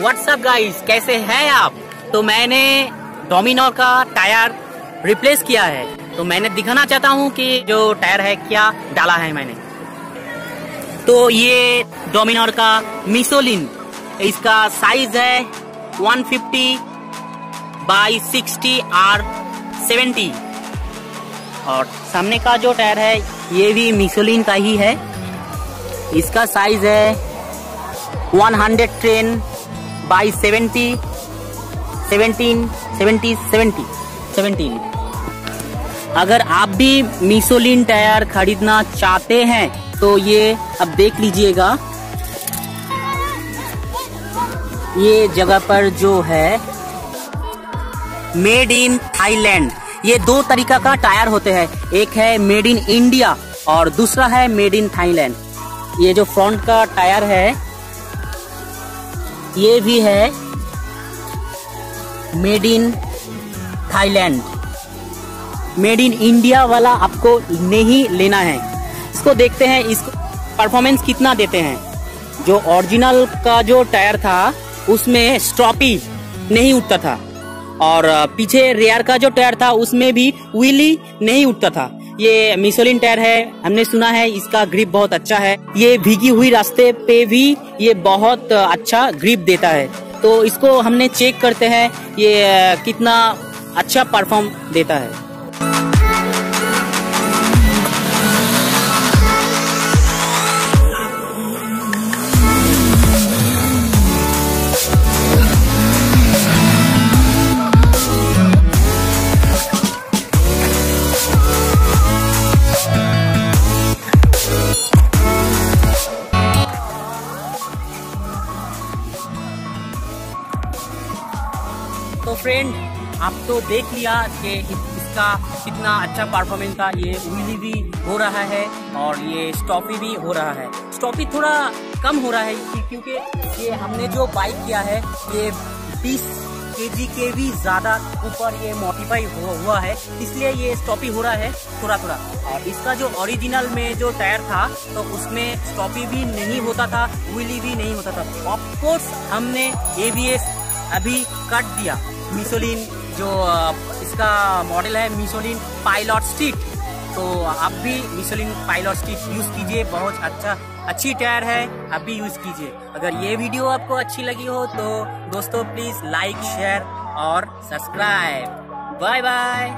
WhatsApp guys कैसे हैं आप? तो मैंने डोमिनोर का टायर रिप्लेस किया है। तो मैंने दिखाना चाहता हूँ कि जो टायर है, क्या डाला है मैंने। तो ये डोमिनोर का मिसोलिन इसका साइज़ है 150 फिफ्टी बाई 60 आर 70 और सामने का जो टायर है, ये भी मिसोलिन का ही है। इसका साइज़ है 110 बाई 70 17 70 70 17 अगर आप भी मिसोलिन टायर खरीदना चाहते हैं तो ये अब देख लीजिएगा। ये जगह पर जो है मेड इन थाईलैंड ये दो तरीका का टायर होते हैं। एक है मेड इन इंडिया और दूसरा है मेड इन थाईलैंड ये जो फ्रंट का टायर है ये भी है made in Thailand. Made in India वाला आपको नहीं लेना है। इसको देखते हैं, इस परफॉर्मेंस कितना देते हैं। जो ओरिजिनल का जो टायर था, उसमें स्ट्रॉपी नहीं उठता था। और पीछे रेयर का जो टायर था, उसमें भी व्हीली नहीं उठता था। ये मिसोलिन टायर है, हमने सुना है, इसका ग्रिप बहुत अच्छा है। ये भीगी हुई रास्ते पे भी ये बहुत अच्छा ग्रिप देता है। तो इसको हमने चेक करते हैं, ये कितना अच्छा परफॉर्म देता है। तो फ्रेंड आप तो देख लिया कि इसका कितना अच्छा परफॉर्मेंस था। ये उइली भी हो रहा है और ये स्टॉपी भी हो रहा है। स्टॉपी थोड़ा कम हो रहा है क्योंकि ये हमने जो बाइक किया है, ये 20 केजी के भी ज़्यादा ऊपर ये मॉडिफाई हुआ है। इसलिए ये स्टॉपी हो रहा है थोड़ा थोड़ा और इसका जो ओरिजिनल में जो टायर था तो उसमें स्टॉपी भी नहीं होता था व्हीली भी नहीं होता था। ऑफकोर्स हमने एबीएस अभी कट दिया। मिसोलिन जो इसका मॉडल है मिसोलिन पायलट स्ट्रीट तो आप भी मिसोलिन पायलट स्ट्रीट यूज़ कीजिए, बहुत अच्छा अच्छी टायर है, आप भी यूज़ कीजिए। अगर ये वीडियो आपको अच्छी लगी हो तो दोस्तों प्लीज़ लाइक शेयर और सब्सक्राइब बाय बाय